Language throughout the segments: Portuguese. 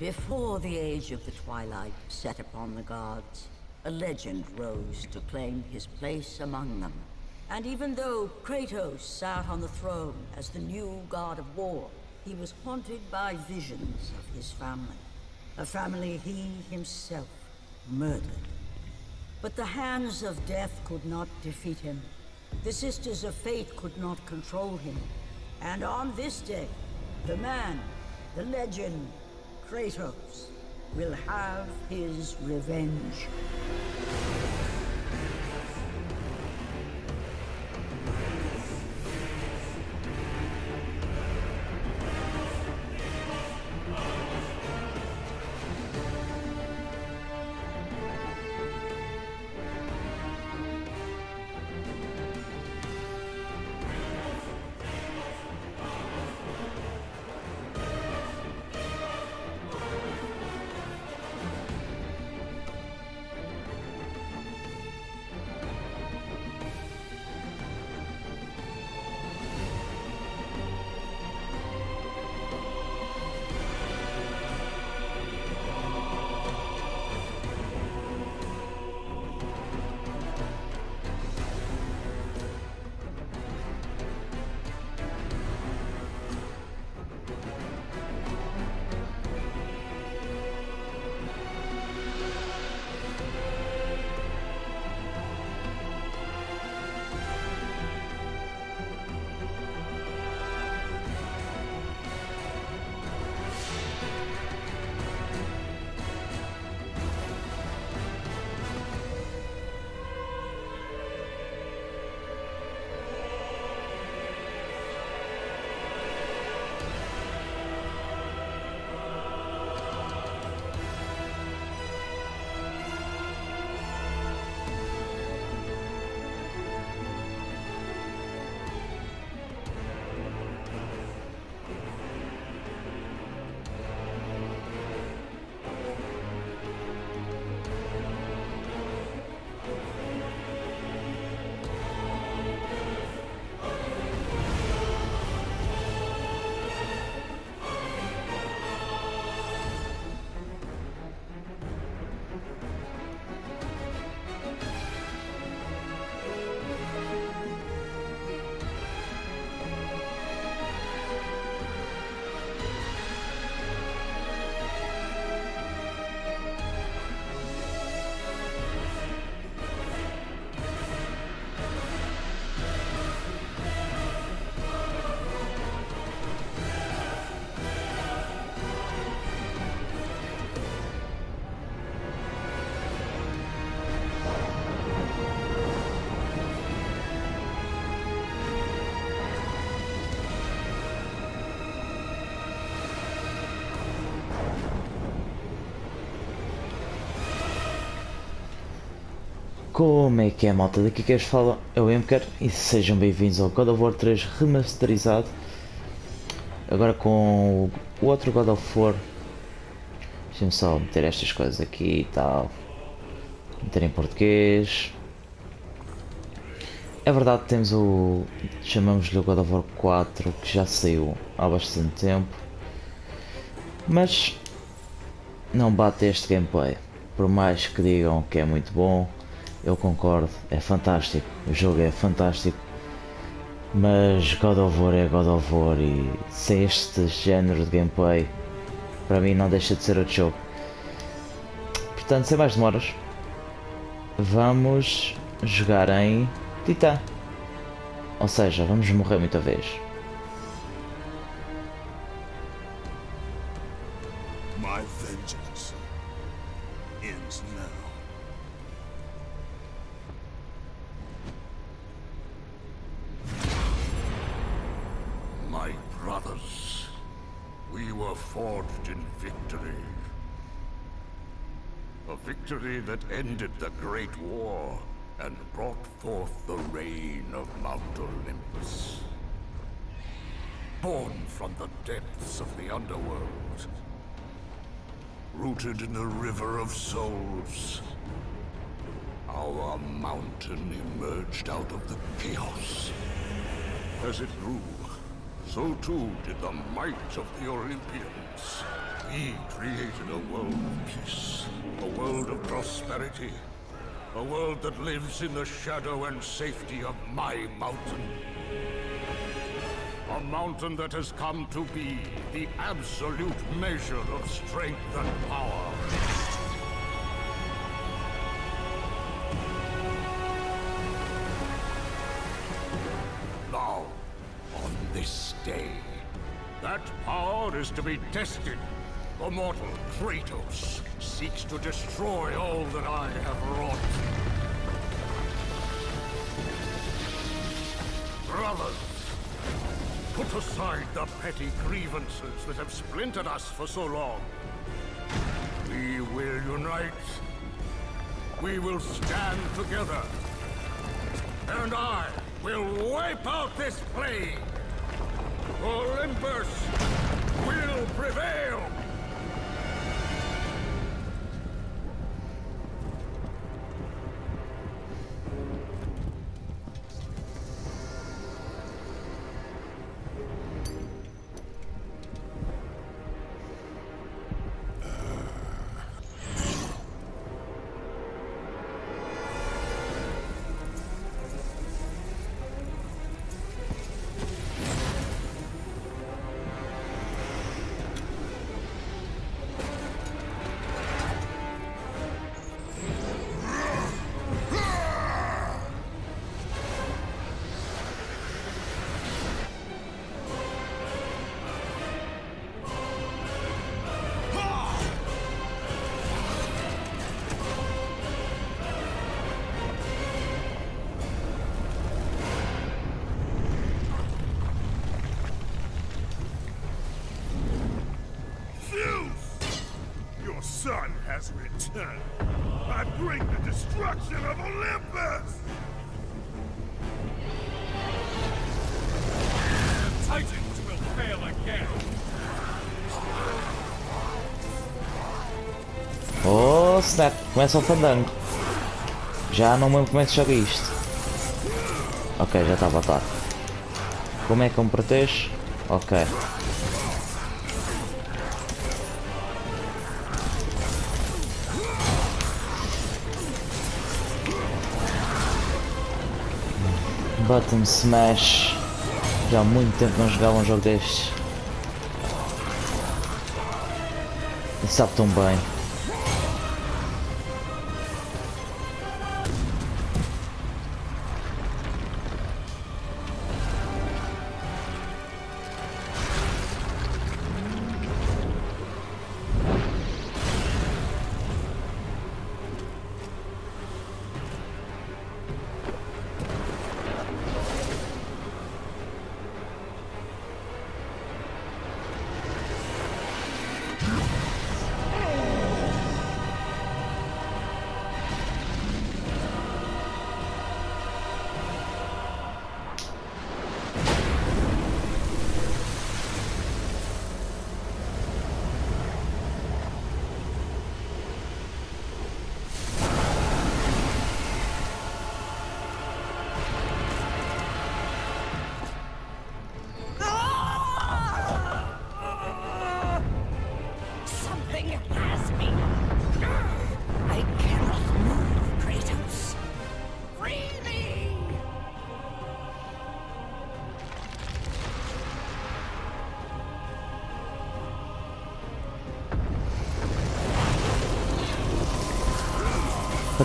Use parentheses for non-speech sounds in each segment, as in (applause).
Before the age of the Twilight set upon the gods, a legend rose to claim his place among them. And even though Kratos sat on the throne as the new god of war, he was haunted by visions of his family. A family he himself murdered. But the hands of death could not defeat him. The Sisters of Fate could not control him. And on this day, the man, the legend, Kratos, will have his revenge. Como é que é, malta? Daqui que falam é o Emker e sejam bem-vindos ao God of War 3 remasterizado. Agora com o outro God of War. Deixa-me só meter estas coisas aqui e tal. Meter em português. É verdade, temos o. chamamos-lhe o God of War 4 que já saiu há bastante tempo. Mas não bate este gameplay. Por mais que digam que é muito bom, eu concordo, é fantástico, o jogo é fantástico, mas God of War é God of War e sem este género de gameplay, para mim não deixa de ser outro jogo. Portanto, sem mais demoras, vamos jogar em Titã. Ou seja, vamos morrer muita vez. We were forged in victory. A victory that ended the Great War and brought forth the reign of Mount Olympus. Born from the depths of the underworld, rooted in the river of souls. Our mountain emerged out of the chaos. As it grew, so too did the might of the Olympians. He created a world of peace, a world of prosperity, a world that lives in the shadow and safety of my mountain. A mountain that has come to be the absolute measure of strength and power. That power is to be tested. The mortal Kratos seeks to destroy all that I have wrought. Brothers, put aside the petty grievances that have splintered us for so long. We will unite. We will stand together. And I will wipe out this plague. Olympus will prevail! Has returned. I bring the destruction of Olympus! Titans will fail again. Oh, snap, começa o fandango. Já não me lembro como é que joga isto. Ok, já estava claro. Como é que eu me protejo? Ok. Button Smash. Já há muito tempo não jogava um jogo destes. E sabe tão bem.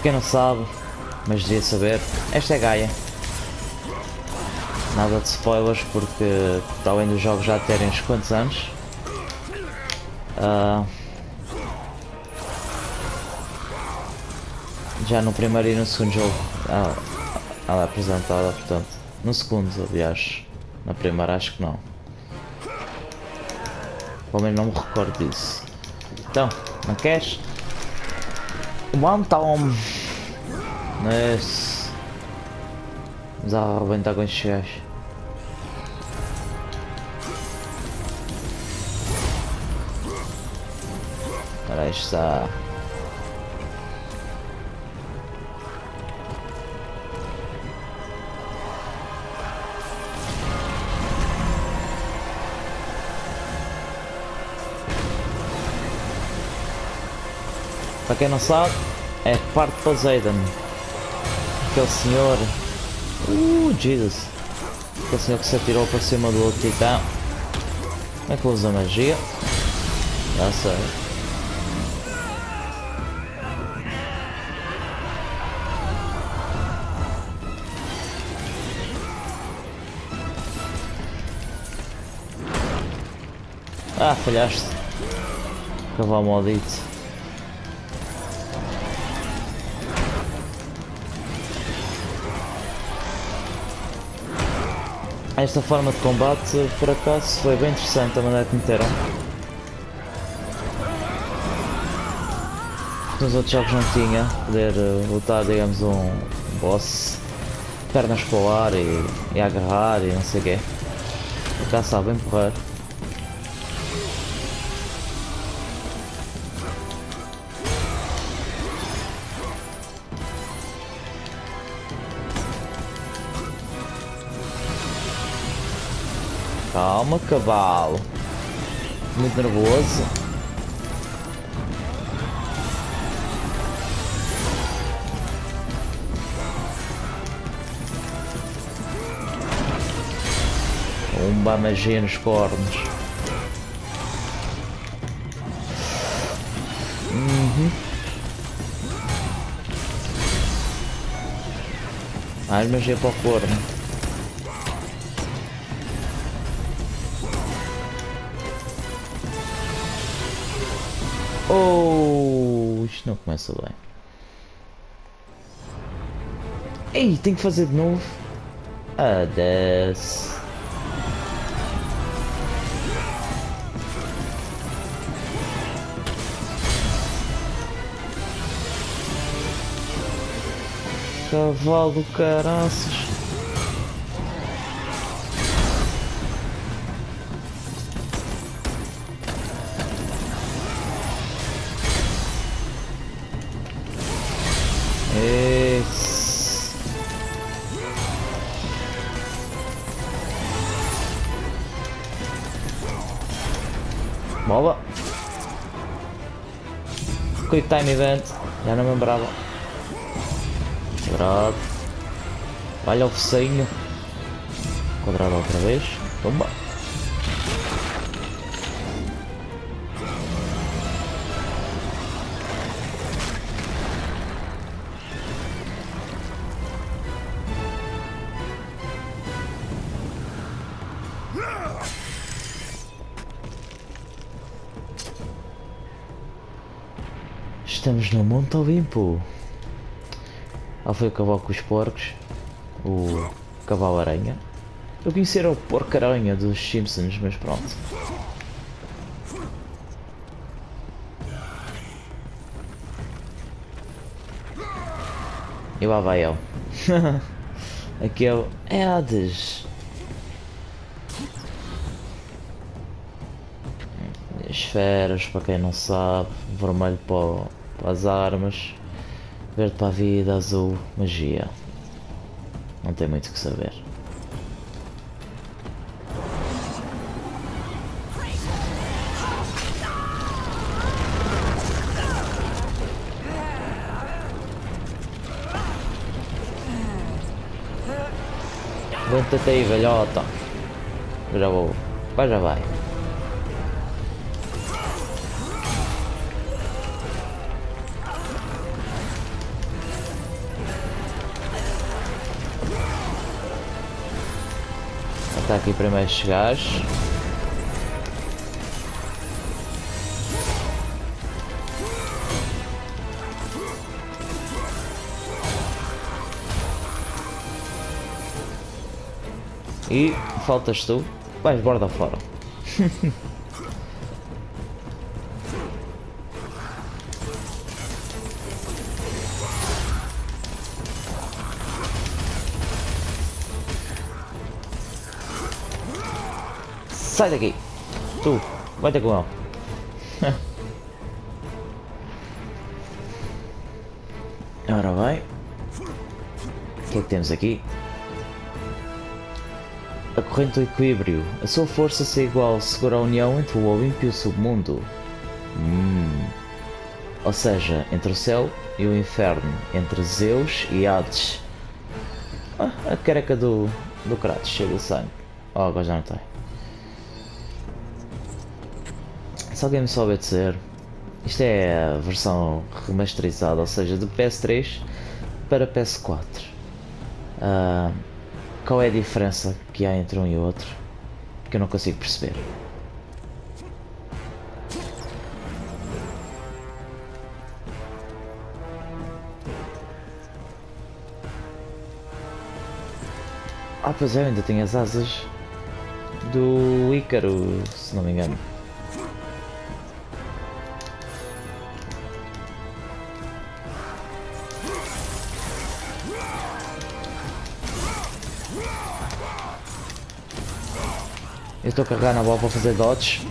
Quem não sabe, mas devia saber, esta é Gaia. Nada de spoilers porque além dos jogos já terem uns quantos anos. ah, já no primeiro e no segundo jogo ela, ela é apresentada, portanto, no segundo aliás, na primeira acho que não. Pelo menos não me recordo disso. Então, não queres? One Tom! Nice! Vamos arrebentar com estes gajos. Ora, está. Para quem não sabe, é parte de Poseidon. Aquele senhor. Uh, Jesus. Aquele senhor que se atirou para cima do outro titã. Como é que usa magia? Já sei. Ah, falhaste. Cavalo maldito. Esta forma de combate, por acaso, foi bem interessante a maneira que meteram. Nos outros jogos não tinha, poder uh, lutar, digamos, um boss, pernas para o ar e, e agarrar e não sei o quê. Por acaso sabe bem Calma, cavalo. Muito nervoso. Umba magia nos cornos. Uhum. Mais magia para o corno. Oh, isto não começa bem. Ei, tem que fazer de novo. Ah, desce. Cavalo caraças. Quick time event. Já não me lembrava. Quadrado. Olha o focinho. Quadrado outra vez. Bomba. Estamos no Monte Olimpo. Lá foi o cavalo com os porcos. O cavalo aranha. Eu conheci o porco aranha dos Simpsons, mas pronto. E lá vai ele. Aqui é o Hades. Esferas, para quem não sabe, vermelho para o as armas, verde para a vida, azul, magia. Não tem muito o que saber. Aguenta-te aí, velhota. Já vou. Vai, já vai. Está aqui primeiro chegares. E faltas tu, vais borda fora. (laughs) Sai daqui. Tu, vai ter com ele. (laughs) Ora vai. O que é que temos aqui? A corrente do equilíbrio. A sua força se igual segura a união entre o Olimpo e o submundo. Hum. Ou seja, entre o céu e o inferno, entre Zeus e Hades. Ah, a careca do, do Kratos cheia de sangue. Oh, agora já não tem. Alguém me souber dizer, isto é a versão remasterizada, ou seja, de PS3 para PS4. Uh, qual é a diferença que há entre um e outro? Que eu não consigo perceber. Ah, pois é, ainda tem as asas do Ícaro, se não me engano. Eu estou a carregar na bola para fazer dodge.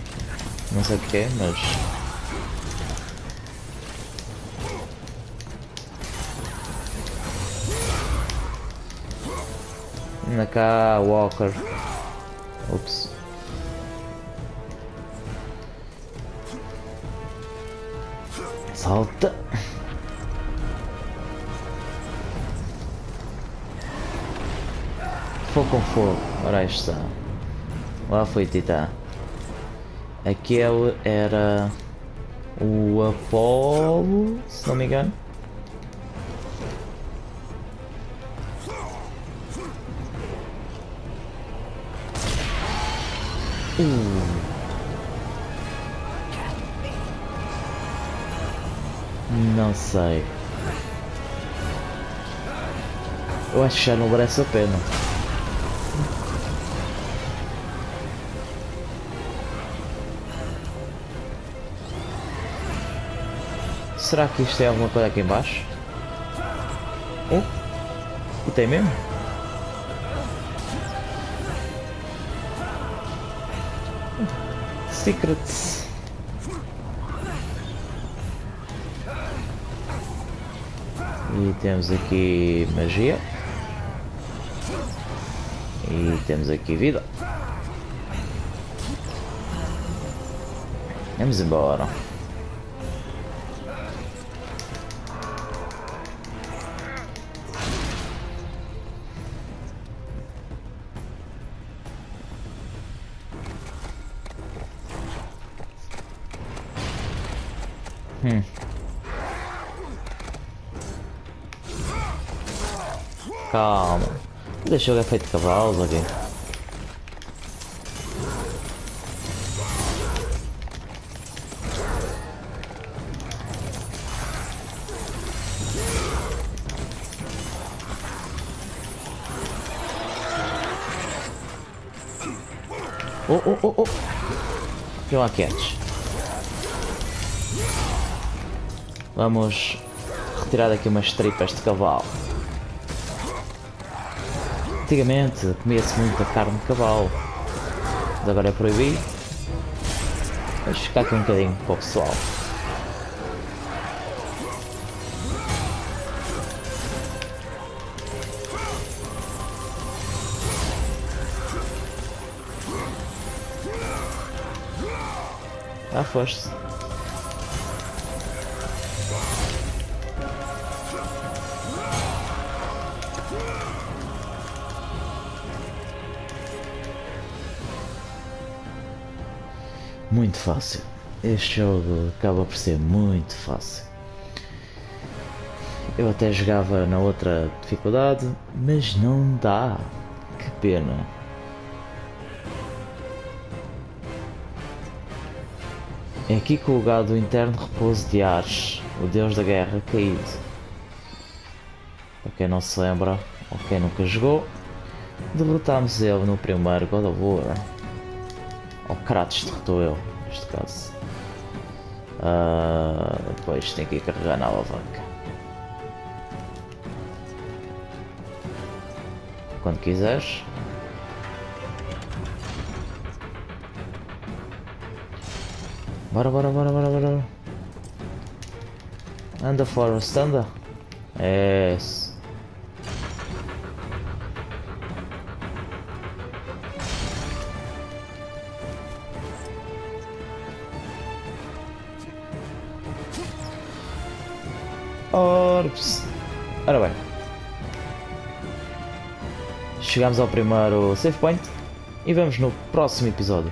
Não sei porquê, mas. Anda cá, Walker. Ups. Salta. Fogo com fogo. Ora aí está. Lá foi Titã. Aquele era o Apolo, se não me engano. Uh. Não sei. Eu acho que já não merece a pena. Será que isto é alguma coisa aqui embaixo? Oh? E tem mesmo? Secrets. E temos aqui magia. E temos aqui vida. Vamos embora. Hum. Calma. Deixa eu efeito de cavalos aqui. Oh, oh, oh, oh. Deu uma catch. Vamos retirar daqui umas tripas de cavalo. Antigamente comia-se muita carne de cavalo, mas agora é proibido. Vamos ficar aqui um bocadinho para o pessoal. Ah, foste. Muito fácil. Este jogo acaba por ser muito fácil. Eu até jogava na outra dificuldade, mas não dá. Que pena. É aqui que o gado interno repouso de Ares, o deus da guerra caído. Para quem não se lembra, ou quem nunca jogou, derrotámos ele no primeiro God of War. Ou Kratos derrotou ele, neste caso. Uh, depois tem que carregar na alavanca. Quando quiseres. Bora, bora, bora, bora, bora. Anda Forrest, anda. É. Orbs. Chegamos ao primeiro save point e vemos no próximo episódio.